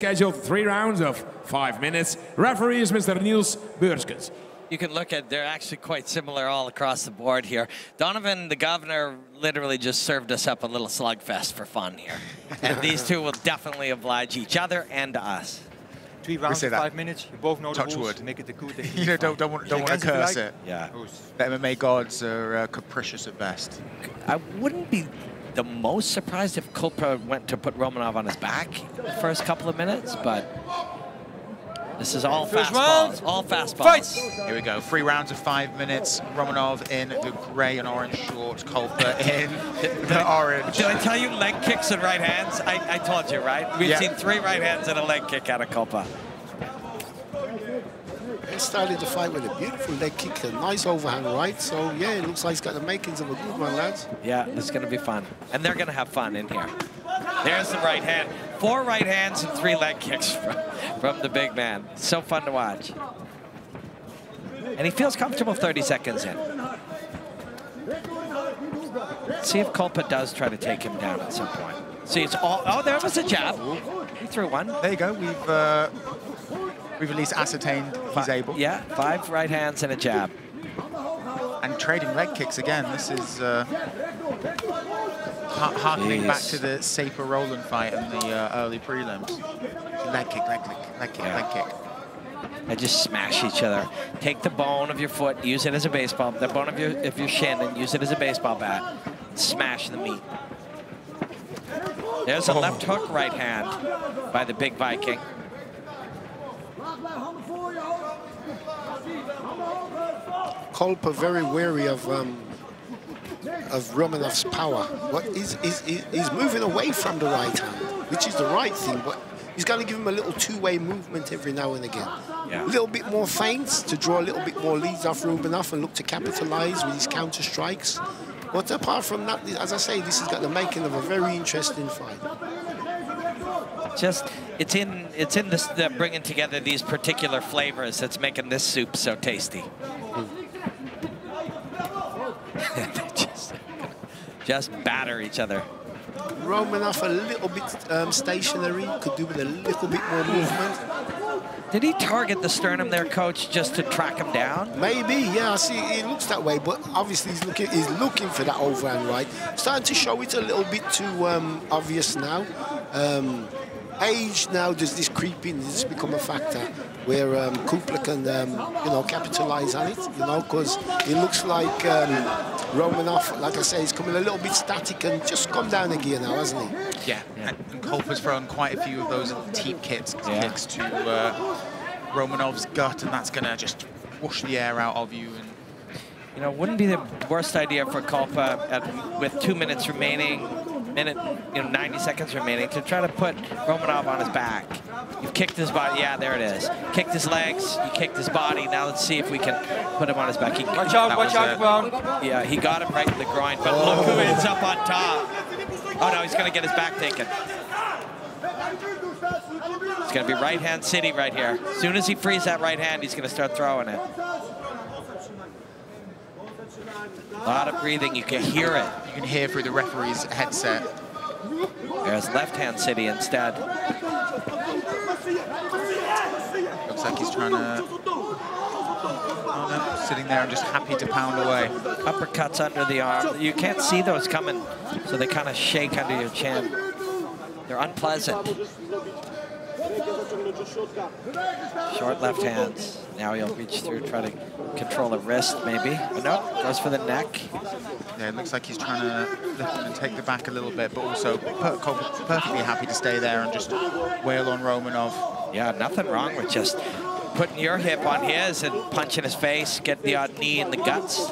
Scheduled three rounds of five minutes. Referee is Mr. Niels Beurskens. You can look at, they're actually quite similar all across the board here. Donovan, the governor, literally just served us up a little slugfest for fun here. and these two will definitely oblige each other and us. Three rounds say of that. five minutes. You both know Touch the rules. wood. Make it a good You know, don't, don't, want- don't want to curse if you it. Yeah. The MMA gods are uh, capricious at best. I wouldn't be the most surprised if Kulpa went to put Romanov on his back the first couple of minutes, but this is all First fastballs. round. All fastballs. Fight! Here we go. Three rounds of five minutes. Romanov in the grey and orange shorts. Kulpa in the orange. Did I tell you leg kicks and right hands? I, I told you, right? We've Yeah. seen three right hands and a leg kick out of Kulpa. Started the fight with a beautiful leg kick, a nice overhand right. So, yeah, it looks like he's got the makings of a good one, lads. Yeah, it's going to be fun. And they're going to have fun in here. There's the right hand. Four right hands and three leg kicks from, from the big man. So fun to watch. And he feels comfortable 30 seconds in. See if Kulpa does try to take him down at some point. See, it's all... Oh, there was a jab. He threw one. There you go. We've uh, we've at least ascertained he's able. Yeah, five right hands and a jab. And trading leg kicks again. This is uh, harkening back to the Saper Roland fight in the uh, early prelims. Leg kick, leg kick, leg kick, Yeah. leg kick. They just smash each other. Take the bone of your foot, use it as a baseball, the bone of your, of your shin, and use it as a baseball bat. Smash the meat. There's a left hook right hand by the big Viking. Kulpa very wary of um, of Romanov's power. What he's, he's, he's moving away from the right hand, which is the right thing, but he's going to give him a little two-way movement every now and again. Yeah. A little bit more feints to draw a little bit more leads off Romanov and look to capitalize with his counter strikes. But apart from that, as I say, this has got the making of a very interesting fight. Just, it's in, it's in this, the bringing together these particular flavors that's making this soup so tasty. Just, just batter each other. Romanov a little bit um, stationary, could do with a little bit more movement. Did he target the sternum there, coach, just to track him down? Maybe, yeah, I see it looks that way, but obviously he's looking he's looking for that overhand right. Starting to show it a little bit too um, obvious now. Um, age now does this creep in, does this become a factor where um, Kupla can um, you know capitalize on it, you know, because it looks like um, Romanov, like I say, he's coming a little bit static and just come down a gear now, hasn't he? Yeah, and, and Kulpa's thrown quite a few of those teep kicks, Yeah. kicks to uh, Romanov's gut, and that's going to just wash the air out of you. And You know, wouldn't be the worst idea for Kulpa at, with two minutes remaining, minute, you know, 90 seconds remaining, to try to put Romanov on his back. You've kicked his body. Yeah, there it is. Kicked his legs. You kicked his body. Now let's see if we can put him on his back. He, Watch out, watch out. Brown. yeah, he got him right in the groin, but look who ends up on top. Oh, no, he's going to get his back taken. It's going to be right hand city right here. As soon as he frees that right hand, he's going to start throwing it. A lot of breathing. You can hear it. you can hear through the referee's headset. There's left hand city instead. Looks like he's trying to... Oh, no, sitting there and just happy to pound away. Uppercuts under the arm. You can't see those coming, so they kind of shake under your chin. They're unpleasant. Short left hands. Now he'll reach through, try to control a wrist, maybe. But no, goes for the neck. Yeah, it looks like he's trying to lift him and take the back a little bit, but also per perfectly happy to stay there and just wail on Romanov. Yeah, nothing wrong with just putting your hip on his and punching his face, get the odd knee in the guts.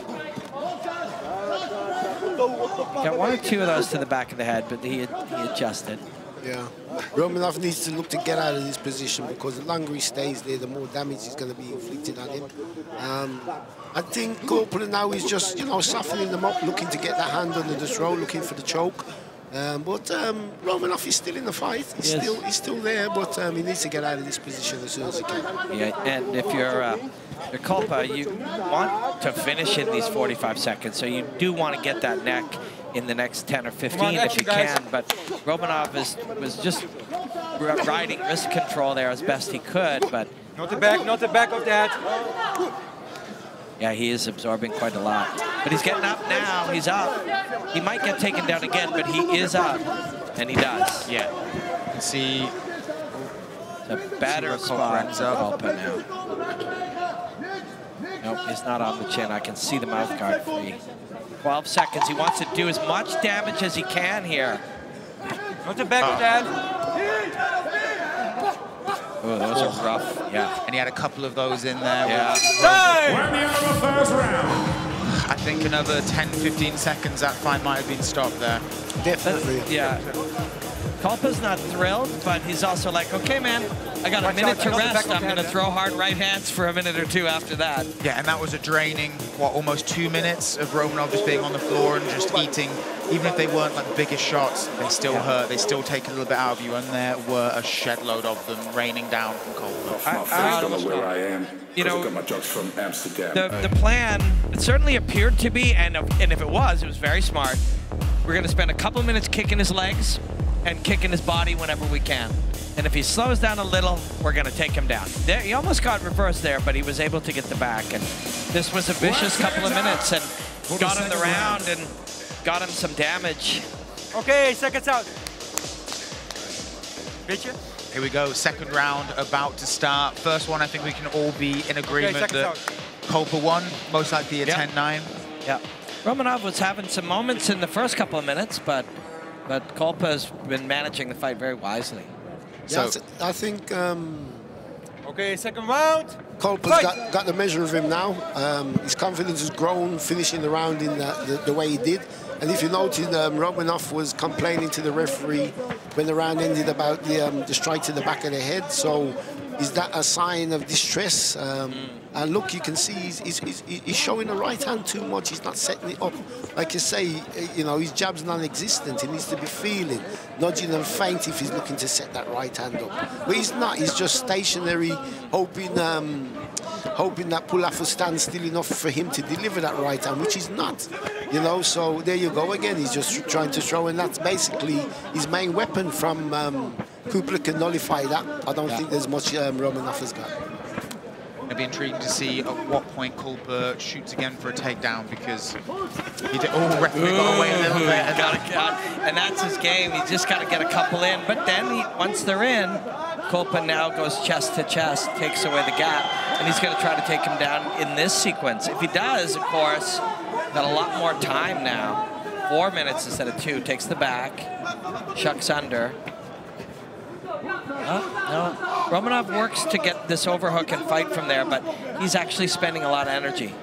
Got one or two of those to the back of the head, but he, he adjusted. Yeah. Romanov needs to look to get out of this position because the longer he stays there, the more damage is going to be inflicted on him. Um, I think Corporal now is just, you know, softening them up, looking to get that hand under the throat, looking for the choke. Um, but um, Romanov is still in the fight. He's Yes. still he's still there, but um, he needs to get out of this position as soon as he can. Yeah, and if you're uh, your Kulpa, you want to finish in these 45 seconds, so you do want to get that neck in the next 10 or 15 on, if you guys. can. But Romanov is was just riding wrist control there as best he could, but Not the back, not the back of that. yeah, he is absorbing quite a lot. But he's getting up now. He's up. He might get taken down again, but he is up, and he does. Yeah. You can see the better where spot Kulpa for ends up. Kulpa now. Nope, he's not on the chin. I can see the mouth guard free. 12 seconds. He wants to do as much damage as he can here. Not the back of that. Oh, those are rough. Yeah. and he had a couple of those in there. Yeah. Time! We're in the end of the first round. I think another 10, 15 seconds, that fight might have been stopped there. Definitely. Uh, yeah. Kulpa's not thrilled, but he's also like, okay, man, I got a Watch minute out, to rest. I'm going to throw hard right hands for a minute or two after that. Yeah, and that was a draining, what, almost two minutes of Romanov just being on the floor and just eating. Even if they weren't like the biggest shots, they still hurt. They still take a little bit out of you, and there were a shed load of them raining down from Coldwell. I- My I- friends don't know where I am. You 'cause know, I got my drugs from Amsterdam. The, the plan it certainly appeared to be, and, and if it was, it was very smart. We're going to spend a couple of minutes kicking his legs and kicking his body whenever we can. And if he slows down a little, we're going to take him down. There, he almost got reversed there, but he was able to get the back. And this was a vicious couple of minutes and got him the round and got him some damage. Okay, seconds out. Picture? Here we go, second round about to start. First one, I think we can all be in agreement seconds that out. Kulpa won, most likely a Yeah. 10-9. Yeah. Romanov was having some moments in the first couple of minutes, but but Kulpa's been managing the fight very wisely. Yeah, I So- th- I think um, Okay, second round. Kulpa's Fight. got, got the measure of him now. Um, his confidence has grown, finishing the round in the, the, the way he did. And if you noted, um, Romanov was complaining to the referee when the round ended about the, um, the strike to the back of the head. So is that a sign of distress? Um, And look, you can see he's, he's, he's, he's showing the right hand too much. He's not setting it up. Like you say, you know, his jab's non-existent. He needs to be feeling, nudging and faint if he's looking to set that right hand up. But he's not. He's just stationary, hoping um, hoping that Pulaf will stand still enough for him to deliver that right hand, which he's not. You know, so there you go again. He's just trying to throw, and that's basically his main weapon from um, Kupla can nullify that. I don't think there's much um, Romanov has got. It'll be intriguing to see at what point Kulpa shoots again for a takedown because he did. Oh, referee got away a little bit. and Gotta get- and that's his game. He just got to get a couple in. But then he, once they're in, Kulpa now goes chest to chest, takes away the gap, and he's going to try to take him down in this sequence. If he does, of course, got a lot more time now. Four minutes instead of two. Takes the back, shucks under. Oh, no. Romanov works to get this overhook and fight from there, but he's actually spending a lot of energy.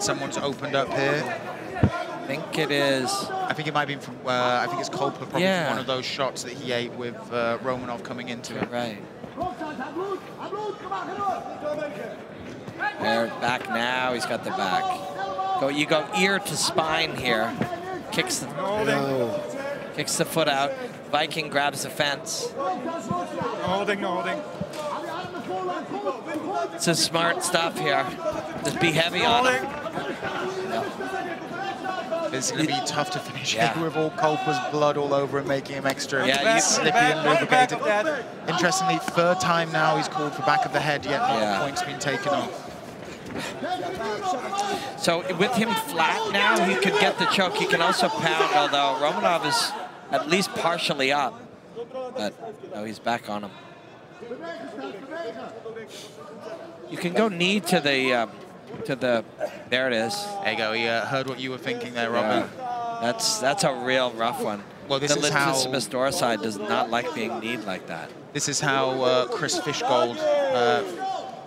Someone's opened up here. I think it is. I think it might be from. Uh, I think it's Kulpa probably Yeah. from one of those shots that he ate with uh, Romanov coming into it. Right. There, back now. He's got the back. Go, you go ear to spine here. Kicks the, No. kicks the foot out. Viking grabs the fence. No holding, holding. This is smart stuff here. Just be heavy No on him. It's going to be tough to finish Yeah. here with all Kulpa's blood all over and making him extra Yeah, Back, slippy back, and not the back lubricated. Interestingly, third time now he's called for back of the head, yet not Yeah. a point's been taken off. So with him flat now, he could get the choke. He can also pound, although Romanov is at least partially up. But no, he's back on him. You can go knee to the, um, to the, there it is. There you go. He uh, heard what you were thinking there, Robin. That's that's a real rough one. Well, this the is how- latissimus dorsi does not like being kneed like that. This is how uh, Chris Fishgold uh,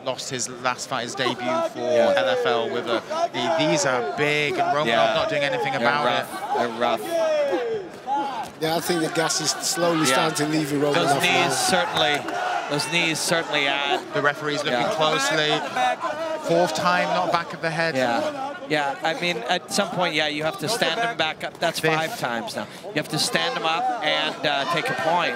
lost his last fight, his debut for Yeah. LFL with a. The, these are big, and Romanov Yeah. not doing anything They're about rough. They're rough. Yeah, I think the gas is slowly Yeah. starting to leave Romanov Those now. knees certainly, those knees certainly add. it. The referee's looking Yeah. closely. Fourth time, not back of the head. Yeah, yeah. I mean, at some point, yeah, you have to stand him back up. That's Fifth. five times now. You have to stand him up and uh, take a point.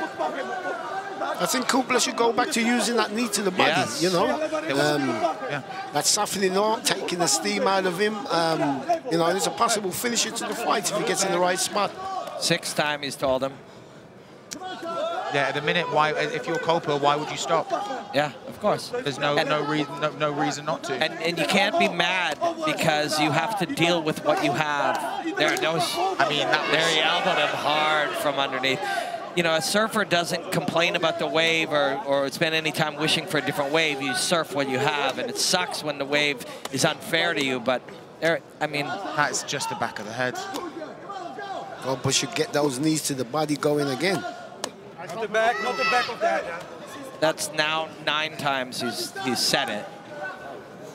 I think Kupla should go back to using that knee to the body, Yes. you know? Um, Yeah. that's softening up, taking the steam out of him. Um, you know, there's a possible finisher to the fight if he gets in the right spot. Sixth time he's told him. Yeah, at the minute, why? If you're Kulpa, why would you stop? Yeah, of course. There's no And- no reason no, no reason not to. And, and you can't be mad because you have to deal with what you have. There, those, I mean, that there he elbowed him hard from underneath. You know, a surfer doesn't complain about the wave or, or spend any time wishing for a different wave. You surf what you have, and it sucks when the wave is unfair to you. But there, I mean, that's just the back of the head. Kulpa should get those knees to the body going again. Not the back, not the back of that. yeah. that's now nine times he's he's said it.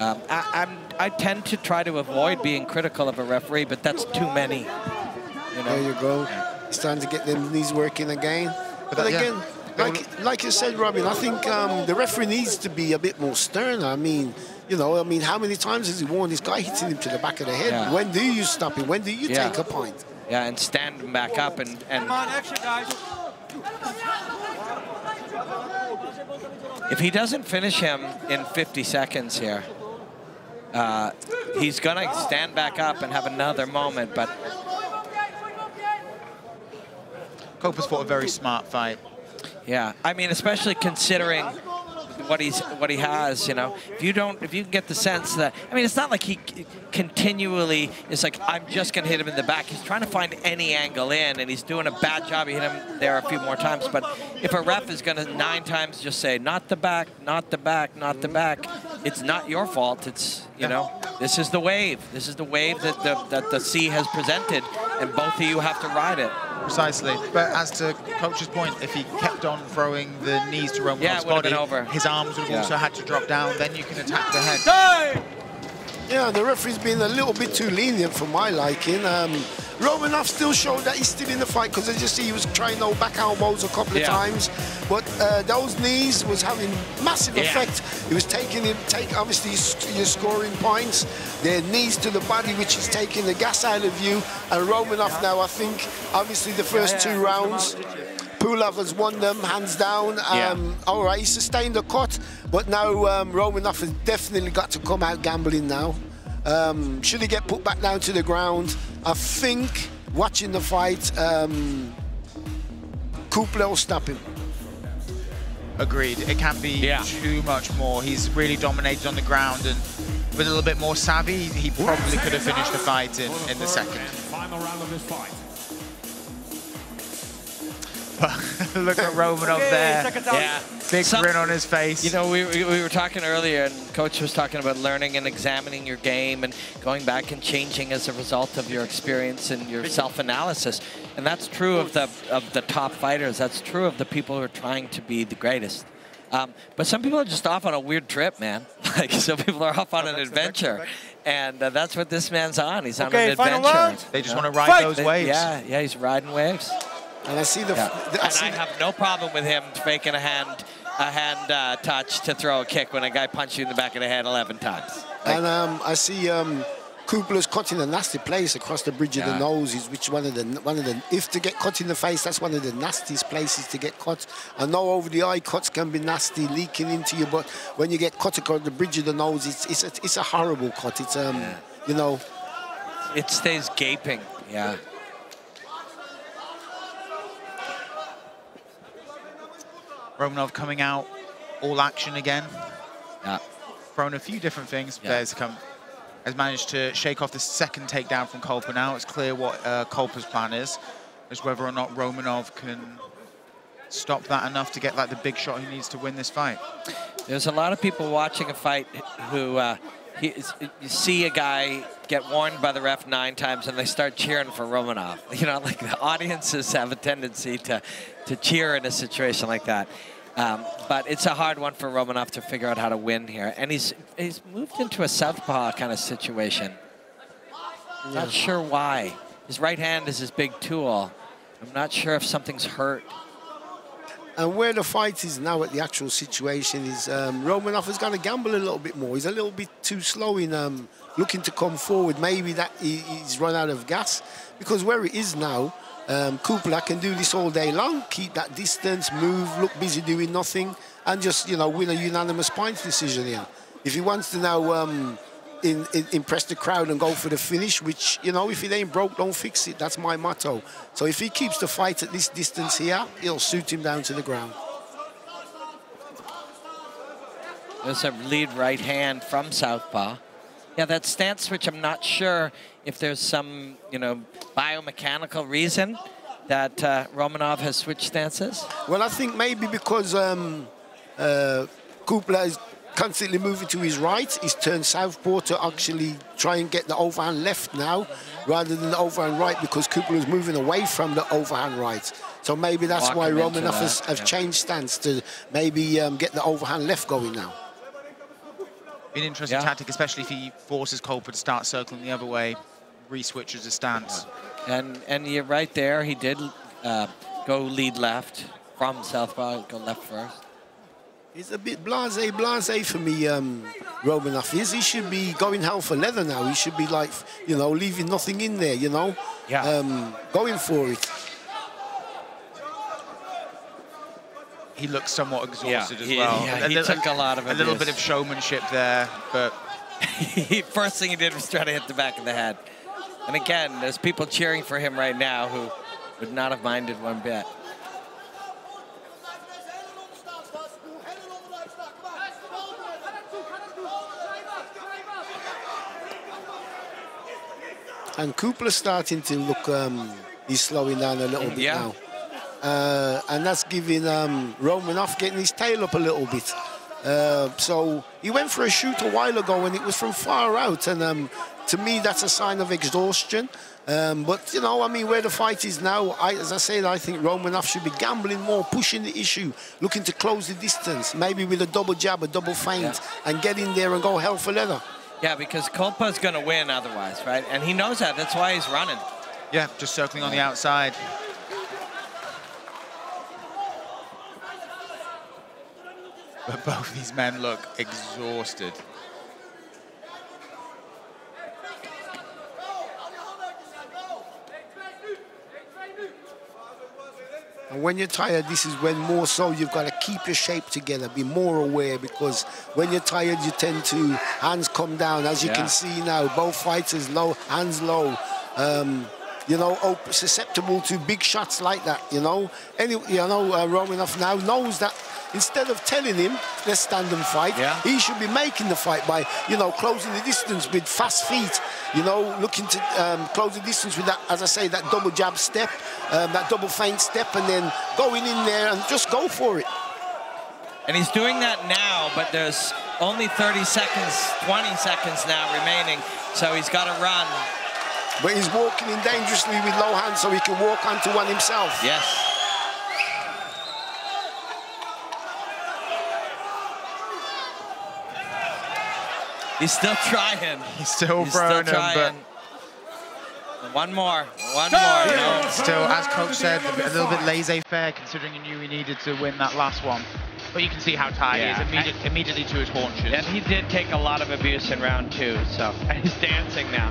Um, I, I'm I tend to try to avoid being critical of a referee, but that's too many. You know? There you go. It's time to get them knees working again. But, that- yeah. again, like like you said, Robin, I think um, the referee needs to be a bit more stern. I mean, you know, I mean, how many times has he warned this guy hitting him to the back of the head? Yeah. When do you stop him? When do you Yeah. take a point? Yeah, and stand him back up and and Come on, action, guys. If he doesn't finish him in 50 seconds here, uh, he's going to stand back up and have another moment. But Kulpa's fought a very smart fight. yeah, I mean, especially considering what he's what he has, you know. If you don't, if you can get the sense that, I mean, it's not like he continually is like, I'm just going to hit him in the back. He's trying to find any angle in, and he's doing a bad job. He hit him there a few more times. But if a ref is going to nine times just say, not the back, not the back, not the back, it's not your fault. It's, you know, this is the wave. This is the wave that the, that the sea has presented, and both of you have to ride it. Precisely. But as to Coach's point, if he kept on throwing the knees to Romanov's Yeah, body, over. his arms would have Yeah. also had to drop down. Then you can attack the head. Time! Yeah, the referee's been a little bit too lenient for my liking. Um, Romanov still showed that he's still in the fight because as you see, he was trying those back elbows a couple of Yeah. times, but uh, those knees was having massive Yeah. effect. It was taking him, take obviously you're you're scoring points. Their knees to the body, which is taking the gas out of you. And Romanov now, I think, obviously the first two rounds. Pulov has won them hands down. Yeah. Um, All right, he sustained a cut, but now um, Romanov has definitely got to come out gambling now. Um, should he get put back down to the ground? I think watching the fight, um, Kupla will stop him. Agreed. It can't be Yeah. too much more. He's really dominated on the ground and with a little bit more savvy, he probably could have finished the fight in, in the second. Final round of this fight. Look at Romanov Okay, there. Yeah. Big Some- grin on his face. You know, we, we, we were talking earlier, and Coach was talking about learning and examining your game and going back and changing as a result of your experience and your self-analysis. And that's true of the of the top fighters. That's true of the people who are trying to be the greatest. Um, but some people are just off on a weird trip, man. Like some people are off on an adventure, and uh, that's what this man's on. He's on Okay, an final adventure. round. they just you know? want to ride Fight! those They- waves. Yeah, yeah, he's riding waves. And I see the. Yeah. the- I And see I have no problem with him faking a hand a hand uh, touch to throw a kick when a guy punched you in the back of the head 11 times. And um, I see um, Kupla's cut in a nasty place across the bridge of Yeah. the nose. Is which one of the one of the if to get cut in the face, that's one of the nastiest places to get cut. I know over the eye cuts can be nasty, leaking into you, but when you get cut across the bridge of the nose, it's it's a, it's a horrible cut. It's um, you know, It stays gaping. Yeah. Romanov coming out, all action again. Yeah. Thrown a few different things. Yeah. There's come, has managed to shake off the second takedown from Kulpa now. It's clear what uh, Kulpa's plan is, is whether or not Romanov can stop that enough to get like the big shot he needs to win this fight. There's a lot of people watching a fight who uh, he, you see a guy get warned by the ref nine times and they start cheering for Romanov. You know, like the audiences have a tendency to, to cheer in a situation like that. Um, but it's a hard one for Romanov to figure out how to win here. And he's, he's moved into a southpaw kind of situation. Not sure why. His right hand is his big tool. I'm not sure if something's hurt. And where the fight is now at the actual situation is um, Romanov has got to gamble a little bit more. He's a little bit too slow in um, looking to come forward. Maybe that he, he's run out of gas because where it is now, um, Kupla can do this all day long, keep that distance, move, look busy doing nothing, and just you know win a unanimous points decision here. If he wants to now um, in, in, impress the crowd and go for the finish, which, you know, if it ain't broke, don't fix it. That's my motto. So if he keeps the fight at this distance here, it'll suit him down to the ground. There's a lead right hand from Southpaw. Yeah, that stance switch, I'm not sure if there's some, you know, biomechanical reason that uh, Romanov has switched stances. Well, I think maybe because um, uh, Kupla is constantly moving to his right, he's turned southpaw to actually try and get the overhand left now, rather than the overhand right, because Kupla is moving away from the overhand right. So maybe that's Walk why him into Romanov has, that, has yeah. changed stance to maybe um, get the overhand left going now. An interesting Yeah. tactic, especially if he forces Kulpa to start circling the other way, re-switches his stance. And and you're right there. He did uh, go lead left from Southpaw, go left first. It's a bit blasé, blasé for me, um, Romanov is. He should be going hell for leather now. He should be like, you know, leaving nothing in there, you know? Yeah. Um, going for it. He looks somewhat exhausted Yeah, as he- well. yeah, he took a lot of A little bit of showmanship there, but first thing he did was try to hit the back of the head. And again, there's people cheering for him right now who would not have minded one bit. And Kupla's starting to look, um, he's slowing down a little bit Yeah. now. Uh, and that's giving um, Romanov getting his tail up a little bit. Uh, so he went for a shoot a while ago and it was from far out. And um, to me, that's a sign of exhaustion. Um, but, you know, I mean, where the fight is now, I, as I said, I think Romanov should be gambling more, pushing the issue, looking to close the distance, maybe with a double jab, a double feint, and get in there and go hell for leather. Yeah, because Kulpa's going to win otherwise, right? And he knows that. That's why he's running. yeah, just circling on the outside. But both these men look exhausted. And when you're tired, this is when more so you've got to keep your shape together, be more aware because when you're tired, you tend to hands come down. As you Yeah. can see now, both fighters low, hands low. Um, you know, susceptible to big shots like that. You know, any, you know, uh, Romanov now knows that instead of telling him let's stand and fight, Yeah. he should be making the fight by you know closing the distance with fast feet. You know, looking to um, close the distance with that, as I say, that double jab step, um, that double feint step, and then going in there and just go for it. And he's doing that now, but there's only 30 seconds, 20 seconds now remaining. So he's got to run. But he's walking in dangerously with low hands, so he can walk onto one himself. Yes. He's still trying. He's still He's throwing still him, but trying. One more. One more. No. still, as coach said, a little bit laissez-faire considering he knew he needed to win that last one. But you can see how tired Yeah. he is immediate, immediately to his haunches. And he did take a lot of abuse in round two, so and he's dancing now.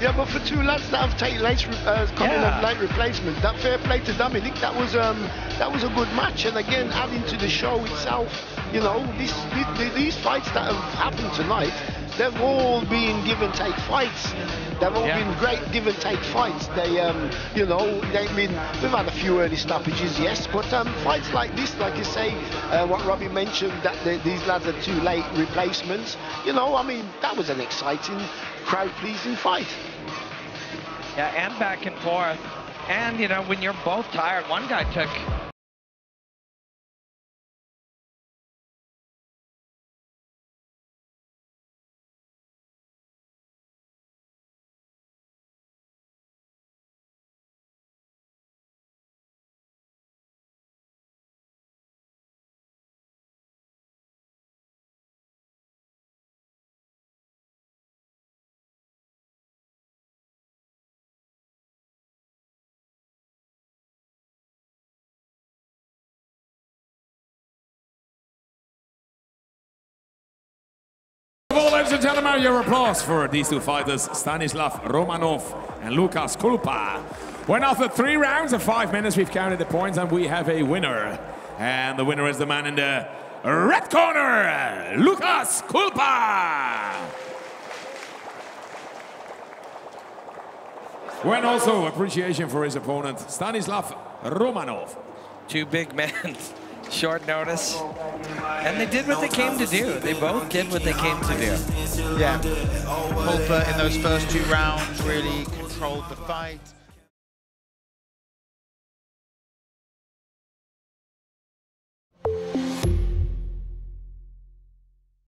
Yeah, but for two lads that have taken late, uh, coming Yeah. late replacement, that fair play to Dominic, that was um, that was a good match. And again, adding to the show itself, you know, this, these, these fights that have happened tonight, they've all been give and take fights. They've all Yeah. been great give and take fights. They, um, you know, they've been. We've had a few early stoppages, yes, but um, fights like this, like you say, uh, what Robbie mentioned, that the, these lads are too late replacements. You know, I mean, that was an exciting, crowd-pleasing fight. Yeah, and back and forth. And, you know, when you're both tired, one guy took Ladies and gentlemen, your applause for these two fighters, Stanislav Romanov and Lukasz Kulpa. When after three rounds of five minutes, we've counted the points and we have a winner. And the winner is the man in the red corner, Lukasz Kulpa. When also appreciation for his opponent, Stanislav Romanov. Two big men. short notice. And they did what they came to do. They both did what they came to do. Yeah. Kulpa uh, in those first two rounds really controlled the fight.